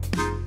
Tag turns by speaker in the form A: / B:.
A: Bye.